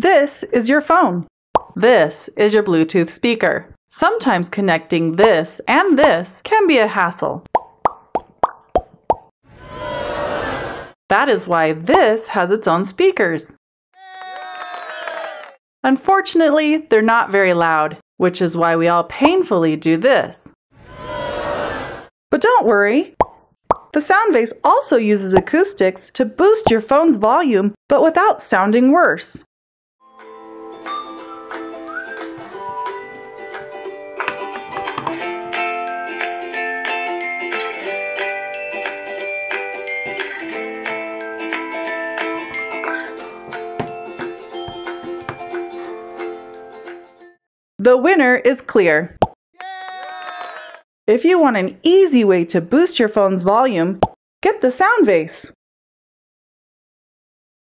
This is your phone. This is your Bluetooth speaker. Sometimes connecting this and this can be a hassle. That is why this has its own speakers. Unfortunately, they're not very loud, which is why we all painfully do this. But don't worry. The Soundvase also uses acoustics to boost your phone's volume, but without sounding worse. The winner is clear. If you want an easy way to boost your phone's volume, get the Soundvase.